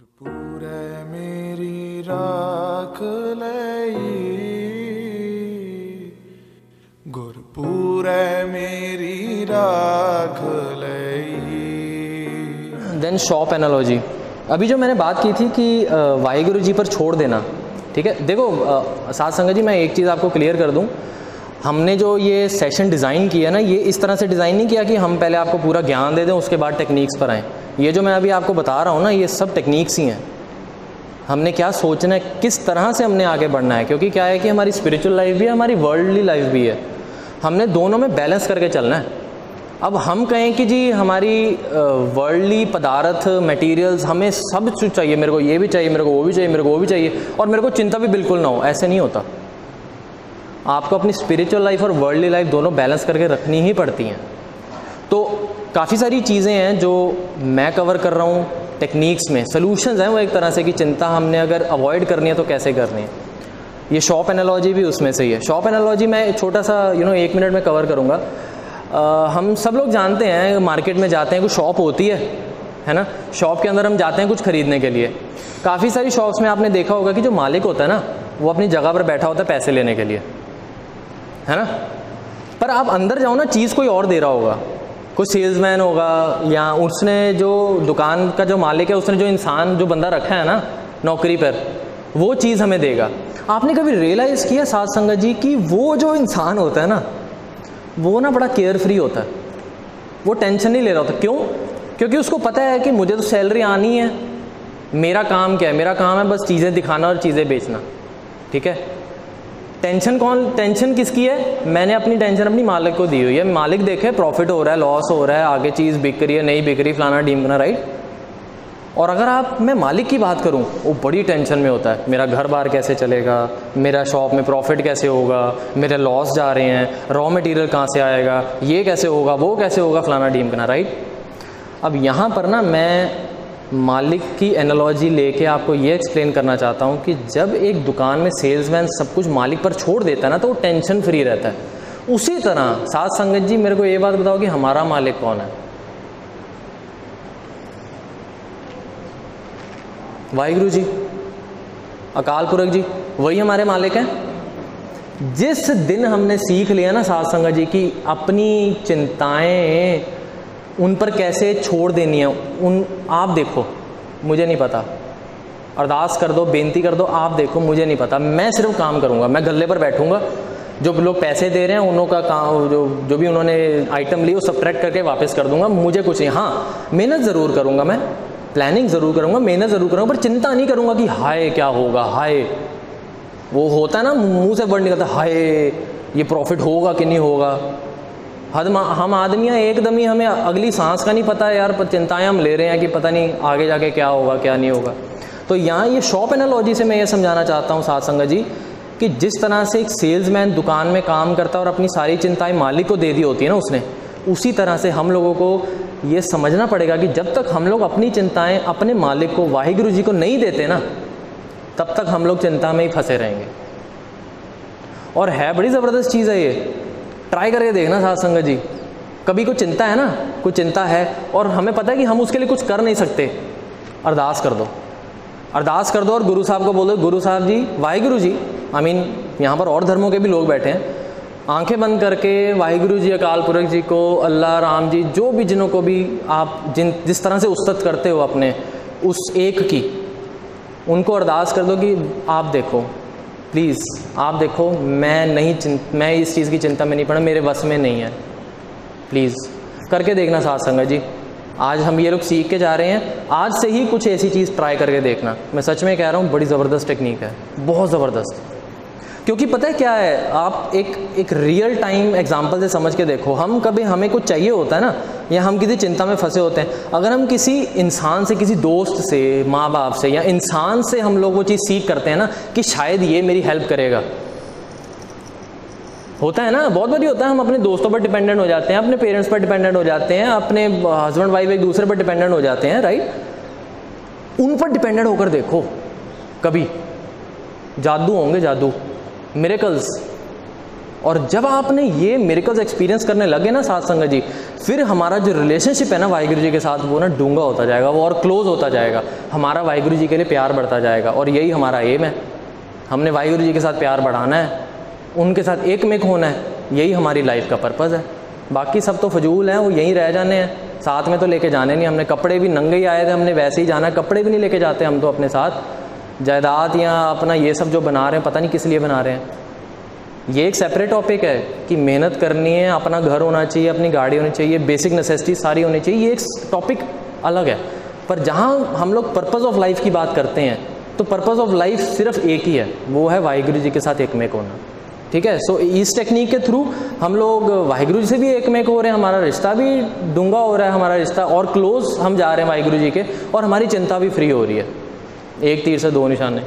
पूरे मेरी राख लई। मेरी राख लई। देन शॉप एनालॉजी अभी जो मैंने बात की थी कि वाहेगुरु जी पर छोड़ देना, ठीक है? देखो सात संगत जी, मैं एक चीज़ आपको क्लियर कर दूँ। हमने जो ये सेशन डिज़ाइन किया ना, ये इस तरह से डिज़ाइन नहीं किया कि हम पहले आपको पूरा ज्ञान दे दें, उसके बाद टेक्निक्स पर आएँ। ये जो मैं अभी आपको बता रहा हूँ ना, ये सब टेक्निक्स ही हैं। हमने क्या सोचना है, किस तरह से हमने आगे बढ़ना है? क्योंकि क्या है कि हमारी स्पिरिचुअल लाइफ भी है, हमारी वर्ल्डली लाइफ भी है। हमने दोनों में बैलेंस करके चलना है। अब हम कहें कि जी, हमारी वर्ल्डली पदार्थ मटेरियल्स हमें सब चाहिए। मेरे को ये भी चाहिए, मेरे को वो भी चाहिए, मेरे को वो भी चाहिए। और मेरे को चिंता भी बिल्कुल ना हो, ऐसे नहीं होता। आपको अपनी स्पिरिचुअल लाइफ और वर्ल्डली लाइफ दोनों बैलेंस करके रखनी ही पड़ती हैं। तो काफ़ी सारी चीज़ें हैं जो मैं कवर कर रहा हूँ टेक्निक्स में। सोल्यूशंस हैं वो एक तरह से कि चिंता हमने अगर अवॉइड करनी है तो कैसे करनी है। ये शॉप एनालॉजी भी उसमें से ही। है शॉप एनालॉजी मैं छोटा सा यू नो एक मिनट में कवर करूँगा। हम सब लोग जानते हैं मार्केट में जाते हैं, कुछ शॉप होती है है ना? शॉप के अंदर हम जाते हैं कुछ खरीदने के लिए। काफ़ी सारी शॉप्स में आपने देखा होगा कि जो मालिक होता है ना, वो अपनी जगह पर बैठा होता है पैसे लेने के लिए। है ना? पर आप अंदर जाओ ना, चीज़ कोई और दे रहा होगा। कोई सेल्समैन होगा, या उसने जो दुकान का जो मालिक है, उसने जो इंसान, जो बंदा रखा है ना, नौकरी पर, वो चीज़ हमें देगा। आपने कभी रियलाइज़ किया साथ संगत जी, कि वो जो इंसान होता है ना, वो ना बड़ा केयर फ्री होता है। वो टेंशन नहीं ले रहा होता। क्यों? क्योंकि उसको पता है कि मुझे तो सैलरी आनी है। मेरा काम क्या है? मेरा काम है बस चीज़ें दिखाना और चीज़ें बेचना। ठीक है? टेंशन कौन टेंशन किसकी है? मैंने अपनी टेंशन अपनी मालिक को दी हुई है। मालिक देखे प्रॉफिट हो रहा है लॉस हो रहा है, आगे चीज़ बिक रही है, नहीं बिक रही, फलाना डीमना राइट और अगर आप, मैं मालिक की बात करूँ, वो बड़ी टेंशन में होता है। मेरा घर बार कैसे चलेगा? मेरा शॉप में प्रॉफिट कैसे होगा? मेरे लॉस जा रहे हैं रॉ मटेरियल कहाँ से आएगा? ये कैसे होगा? वो कैसे होगा? फलाना डीमना राइट अब यहाँ पर ना मैं मालिक की एनालॉजी लेके आपको ये एक्सप्लेन करना चाहता हूँ कि जब एक दुकान में सेल्समैन सब कुछ मालिक पर छोड़ देता है ना तो वो टेंशन फ्री रहता है। उसी तरह साथ संगत जी, मेरे को ये बात बताओ कि हमारा मालिक कौन है? वाहिगुरु जी, अकाल पुरख जी, वही हमारे मालिक हैं। जिस दिन हमने सीख लिया ना साथ संगत जी, की अपनी चिंताएँ उन पर कैसे छोड़ देनी है? उन, आप देखो, मुझे नहीं पता। अरदास कर दो, बेनती कर दो, आप देखो, मुझे नहीं पता। मैं सिर्फ़ काम करूँगा, मैं गले पर बैठूँगा। जो लोग पैसे दे रहे हैं उन्हों का काम, जो जो भी उन्होंने आइटम ली, वो सब्ट्रैक्ट करके वापस कर दूँगा। मुझे कुछ नहीं। हाँ मेहनत ज़रूर करूँगा मैं। प्लानिंग ज़रूर करूँगा, मेहनत ज़रूर करूँगा, पर चिंता नहीं करूँगा कि हाय, क्या होगा, हाय। वो होता है ना, मुँह से वर्ड निकलता हाय, ये प्रॉफिट होगा कि नहीं होगा? हम हम आदमियाँ एकदम ही हमें अगली सांस का नहीं पता है यार चिंताएँ हम ले रहे हैं कि पता नहीं आगे जाके क्या होगा, क्या नहीं होगा। तो यहाँ ये शॉप एनालॉजी से मैं ये समझाना चाहता हूँ साथ संगत जी, कि जिस तरह से एक सेल्समैन दुकान में काम करता है और अपनी सारी चिंताएँ मालिक को दे दी होती है ना उसने, उसी तरह से हम लोगों को ये समझना पड़ेगा कि जब तक हम लोग अपनी चिंताएँ अपने मालिक को, वाहिगुरु जी को नहीं देते ना, तब तक हम लोग चिंता में ही फंसे रहेंगे। और है बड़ी ज़बरदस्त चीज़ है ये ट्राई करके देखना साथ संगत जी। कभी कोई चिंता है ना? कोई चिंता है और हमें पता है कि हम उसके लिए कुछ कर नहीं सकते। अरदास कर दो। अरदास कर दो और गुरु साहब को बोलो, गुरु साहब जी, वाहिगुरु जी। आई मीन यहाँ पर और धर्मों के भी लोग बैठे हैं। आँखें बंद करके वाहिगुरु जी, अकाल पुरख जी को, अल्लाह, राम जी, जो भी जिनों को भी आप जिन, जिस तरह से उस्तत करते हो अपने, उस एक की, उनको अरदास कर दो कि आप देखो। प्लीज़ आप देखो, मैं नहीं चिं- मैं इस चीज़ की चिंता में नहीं पड़ा, मेरे बस में नहीं है। प्लीज़ करके देखना साथ संगत जी। आज हम ये लोग सीख के जा रहे हैं, आज से ही कुछ ऐसी चीज़ ट्राई करके देखना। मैं सच में कह रहा हूँ, बड़ी ज़बरदस्त टेक्निक है, बहुत ज़बरदस्त। क्योंकि पता है क्या है, आप एक एक रियल टाइम एग्जांपल से समझ के देखो, हम कभी, हमें कुछ चाहिए होता है ना या हम किसी चिंता में फंसे होते हैं। अगर हम किसी इंसान से, किसी दोस्त से माँ बाप से या इंसान से हम लोग वो चीज़ सीख करते हैं ना कि शायद ये मेरी हेल्प करेगा। होता है ना? बहुत बारी होता है, हम अपने दोस्तों पर डिपेंडेंट हो जाते हैं, अपने पेरेंट्स पर डिपेंडेंट हो जाते हैं, अपने हस्बैंड, वाइफ एक दूसरे पर डिपेंडेंट हो जाते हैं, राइट? उन पर डिपेंडेंट होकर देखो, कभी। जादू होंगे जादू। मिरेकल्स। और जब आपने ये मेरिकल्स एक्सपीरियंस करने लगे ना साथ संगत जी, फिर हमारा जो रिलेशनशिप है ना वाहिगुरु जी के साथ, वो ना डूँगा होता जाएगा, वो और क्लोज होता जाएगा। हमारा वाहिगुरु जी के लिए प्यार बढ़ता जाएगा और यही हमारा एम है। हमने वाहिगुरु जी के साथ प्यार बढ़ाना है, उनके साथ एक मेक होना है, यही हमारी लाइफ का पर्पज़ है। बाकी सब तो फजूल हैं, वो यहीं रह जाने हैं। साथ में तो लेके जाने नहीं, हमने कपड़े भी नंगे ही आए थे, हमने वैसे ही जाना कपड़े भी नहीं लेके जाते हम तो अपने साथ। जायदाद या अपना ये सब जो बना रहे हैं, पता नहीं किस लिए बना रहे हैं। ये एक सेपरेट टॉपिक है कि मेहनत करनी है अपना घर होना चाहिए अपनी गाड़ी होनी चाहिए बेसिक नेसेसिटी सारी होनी चाहिए ये एक टॉपिक अलग है। पर जहाँ हम लोग पर्पज़ ऑफ़ लाइफ की बात करते हैं तो पर्पज़ ऑफ़ लाइफ सिर्फ़ एक ही है वो है वाहिगुरु जी के साथ एक मेक होना। ठीक है? सो so, इस टेक्निक के थ्रू हम लोग वाहिगुरु जी से भी एक मेक हो रहे हैं हमारा रिश्ता भी डूँगा हो रहा है हमारा रिश्ता और क्लोज हम जा रहे हैं वाहिगुरु जी के और हमारी चिंता भी फ्री हो रही है। एक तीर से दो निशाने।